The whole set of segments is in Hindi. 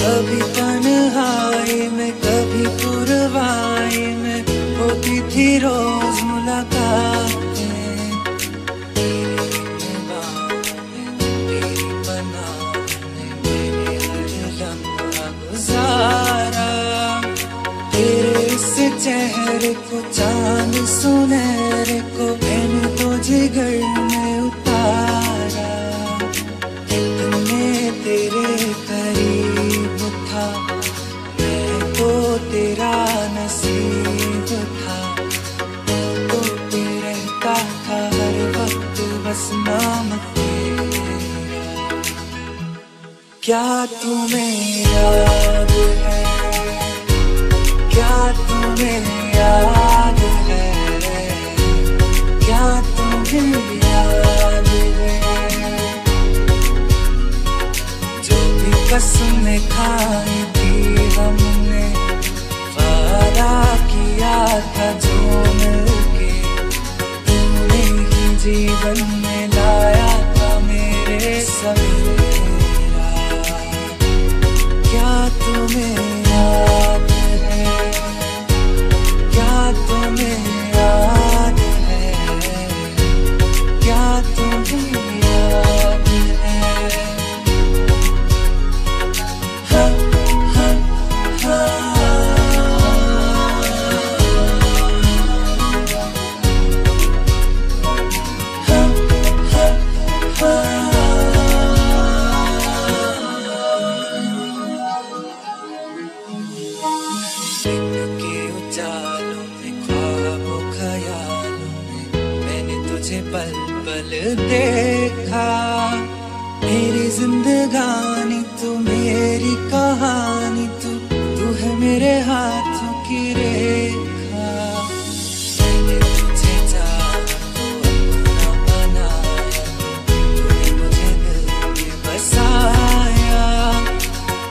कभी तन्हाई में कभी पुरवाई में होती रोज मुलाकात। चेहरे को, चाँद सुनहरे को मैंने तो जिगर में उतारा। इतने तेरे करीब था, मैं तो तेरा नसीब था। तो पे रहता था हर वक्त, बस नाम क्या तुम्हें याद है याद क्या तुम्हें याद जो भी कसमें खाई क्या पल पल देखा, मेरी जिंदगानी तू, मेरी कहानी तू तू है मेरे हाथों की रेखा। मुझे बसाया।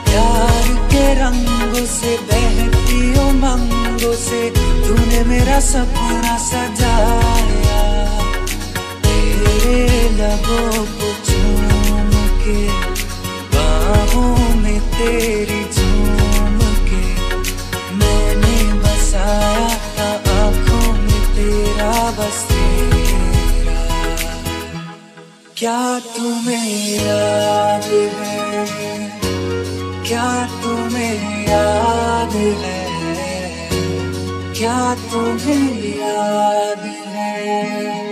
प्यार के रंगों से, बहती उमंगों से, तूने मेरा सपना सजाया। को के बाहों में तेरी झूम के मैंने बसाया था तेरा बसेरा। क्या तुम्हें याद है? क्या तुम्हें याद है? क्या तुम्हें याद है?